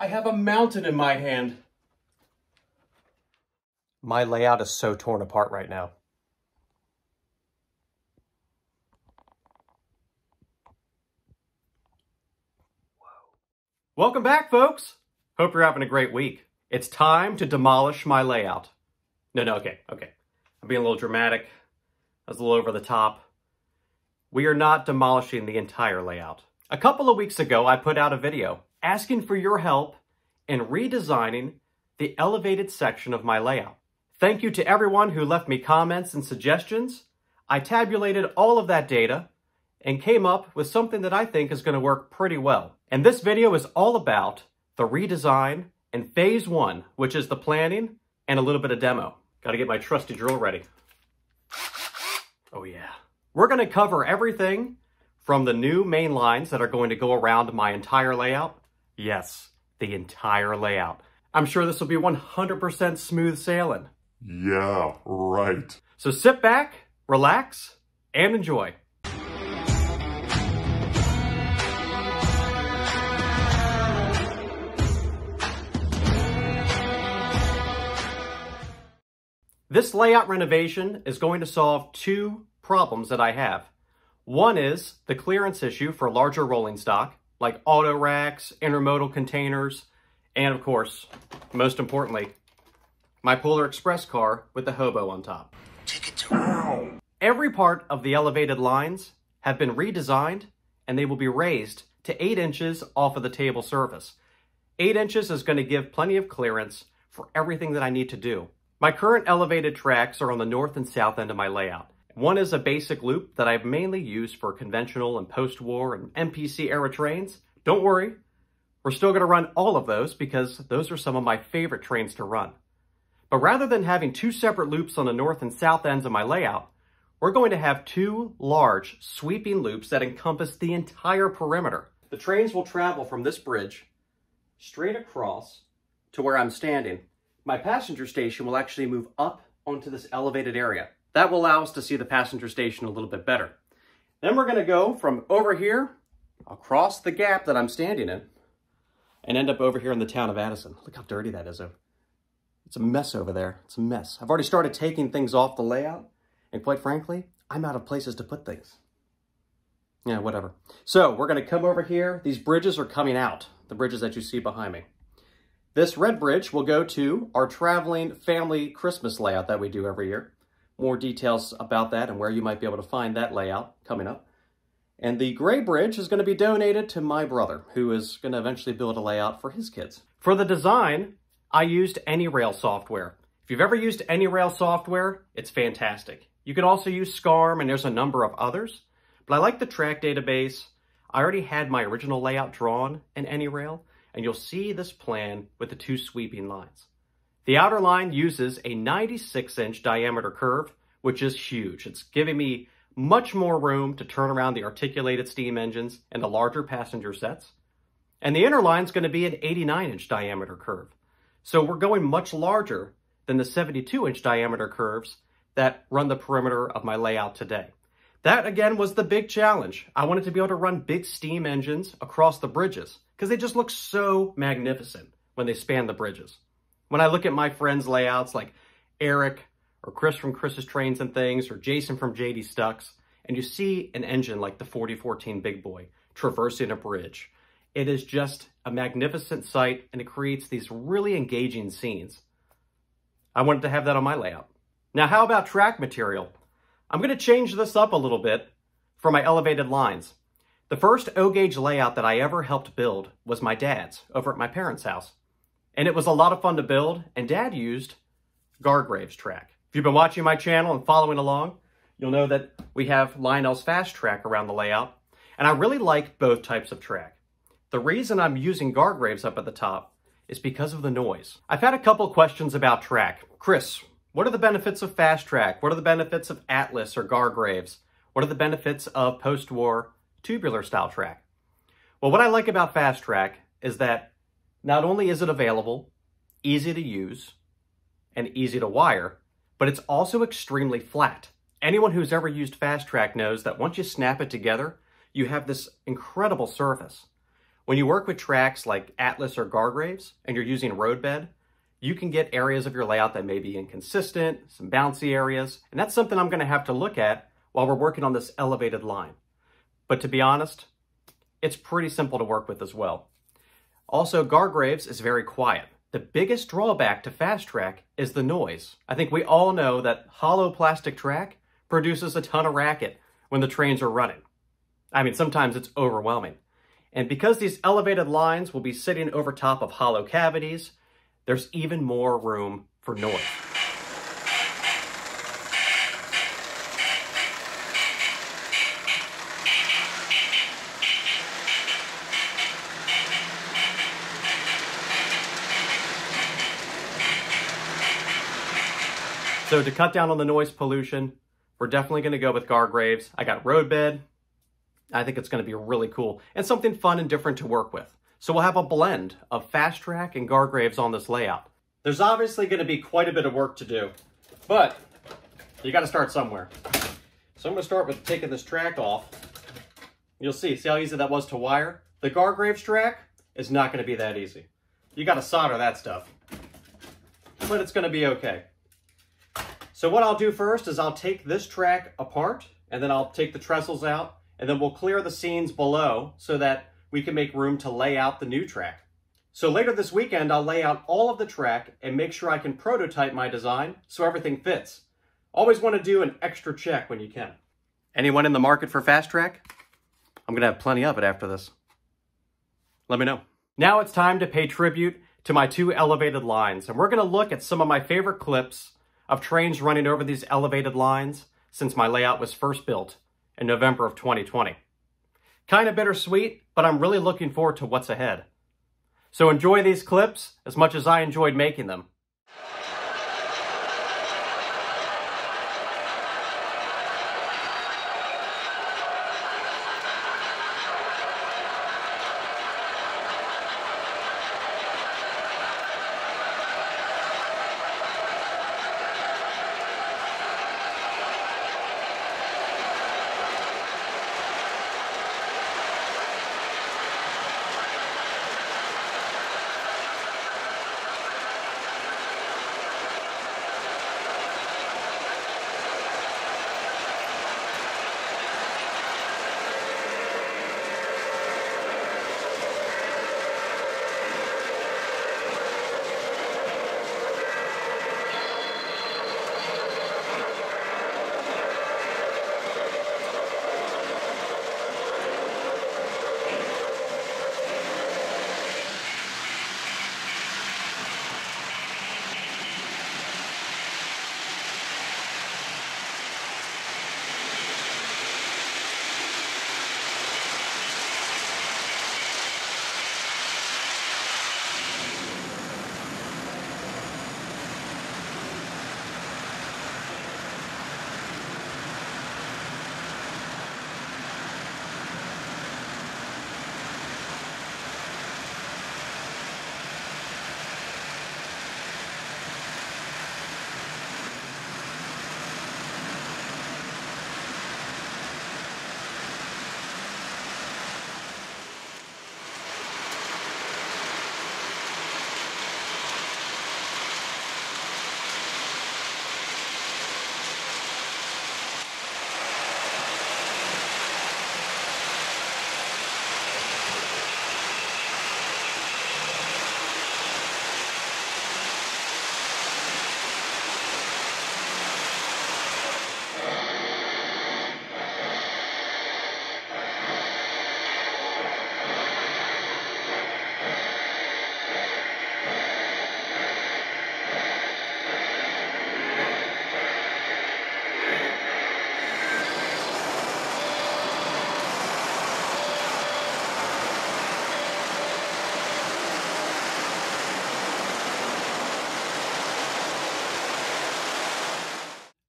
I have a mountain in my hand. My layout is so torn apart right now. Welcome back, folks. Hope you're having a great week. It's time to demolish my layout. No, no, okay, okay. I'm being a little dramatic. I was a little over the top. We are not demolishing the entire layout. A couple of weeks ago, I put out a video asking for your help in redesigning the elevated section of my layout. Thank you to everyone who left me comments and suggestions. I tabulated all of that data and came up with something that I think is going to work pretty well. And this video is all about the redesign and phase one, which is the planning and a little bit of demo. Got to get my trusty drill ready. Oh yeah. We're going to cover everything from the new main lines that are going to go around my entire layout. Yes, the entire layout. I'm sure this will be 100% smooth sailing. Yeah, right. So sit back, relax, and enjoy. This layout renovation is going to solve two problems that I have. One is the clearance issue for larger rolling stock, like auto racks, intermodal containers, and of course, most importantly, my Polar Express car with the hobo on top. Take it to Every part of the elevated lines have been redesigned and they will be raised to 8 inches off of the table surface. 8 inches is going to give plenty of clearance for everything that I need to do. My current elevated tracks are on the north and south end of my layout. One is a basic loop that I've mainly used for conventional and post-war and MPC era trains. Don't worry, we're still going to run all of those because those are some of my favorite trains to run. But rather than having two separate loops on the north and south ends of my layout, we're going to have two large sweeping loops that encompass the entire perimeter. The trains will travel from this bridge straight across to where I'm standing my passenger station will actually move up onto this elevated area. That will allow us to see the passenger station a little bit better. Then we're going to go from over here across the gap that I'm standing in and end up over here in the town of Addison. Look how dirty that is. It's a mess over there. It's a mess. I've already started taking things off the layout, and quite frankly, I'm out of places to put things. Yeah, whatever. So we're going to come over here. These bridges are coming out, the bridges that you see behind me. This red bridge will go to our traveling family Christmas layout that we do every year. More details about that and where you might be able to find that layout coming up. And the gray bridge is going to be donated to my brother, who is going to eventually build a layout for his kids. For the design, I used AnyRail software. If you've ever used AnyRail software, it's fantastic. You can also use SCARM, and there's a number of others. But I like the track database. I already had my original layout drawn in AnyRail, and you'll see this plan with the two sweeping lines. The outer line uses a 96-inch diameter curve, which is huge. It's giving me much more room to turn around the articulated steam engines and the larger passenger sets. And the inner line is going to be an 89-inch diameter curve. So we're going much larger than the 72-inch diameter curves that run the perimeter of my layout today. That, again, was the big challenge. I wanted to be able to run big steam engines across the bridges because they just look so magnificent when they span the bridges. When I look at my friends' layouts like Eric or Chris from Chris's Trains and Things or Jason from JD Stucks, and you see an engine like the 4014 Big Boy traversing a bridge, it is just a magnificent sight and it creates these really engaging scenes. I wanted to have that on my layout. Now, how about track material? I'm going to change this up a little bit for my elevated lines. The first O-gauge layout that I ever helped build was my dad's over at my parents' house. And it was a lot of fun to build, and dad used Gargraves track. If you've been watching my channel and following along, you'll know that we have Lionel's Fast Track around the layout, and I really like both types of track. The reason I'm using Gargraves up at the top is because of the noise. I've had a couple questions about track. Chris, what are the benefits of Fast Track? What are the benefits of Atlas or Gargraves? What are the benefits of post-war tubular style track? Well, what I like about Fast Track is that not only is it available, easy to use, and easy to wire, but it's also extremely flat. Anyone who's ever used Fast Track knows that once you snap it together, you have this incredible surface. When you work with tracks like Atlas or Gargraves and you're using roadbed, you can get areas of your layout that may be inconsistent, some bouncy areas, and that's something I'm going to have to look at while we're working on this elevated line. But to be honest, it's pretty simple to work with as well. Also, Gargraves is very quiet. The biggest drawback to Fast Track is the noise. I think we all know that hollow plastic track produces a ton of racket when the trains are running. I mean, sometimes it's overwhelming. And because these elevated lines will be sitting over top of hollow cavities, there's even more room for noise. So to cut down on the noise pollution, we're definitely going to go with Gargraves. I got roadbed. I think it's going to be really cool and something fun and different to work with. So we'll have a blend of Fast Track and Gargraves on this layout. There's obviously going to be quite a bit of work to do, but you got to start somewhere. So I'm going to start with taking this track off. You'll see, see how easy that was to wire? The Gargraves track is not going to be that easy. You got to solder that stuff, but it's going to be okay. So what I'll do first is I'll take this track apart and then I'll take the trestles out and then we'll clear the scenes below so that we can make room to lay out the new track. So later this weekend, I'll lay out all of the track and make sure I can prototype my design so everything fits. Always want to do an extra check when you can. Anyone in the market for Fast Track? I'm going to have plenty of it after this. Let me know. Now it's time to pay tribute to my two elevated lines, and we're going to look at some of my favorite clips of trains running over these elevated lines since my layout was first built in November of 2020. Kind of bittersweet, but I'm really looking forward to what's ahead. So enjoy these clips as much as I enjoyed making them.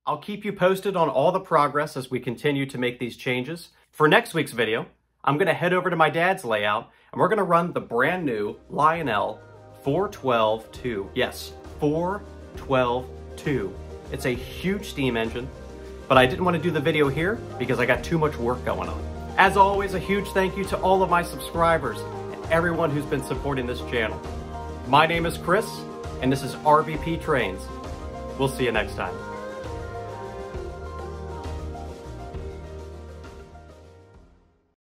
I'll keep you posted on all the progress as we continue to make these changes. For next week's video, I'm going to head over to my dad's layout and we're going to run the brand new Lionel 412-2. Yes, 412-2. It's a huge steam engine, but I didn't want to do the video here because I got too much work going on. As always, a huge thank you to all of my subscribers and everyone who's been supporting this channel. My name is Chris, and this is RBP Trains. We'll see you next time.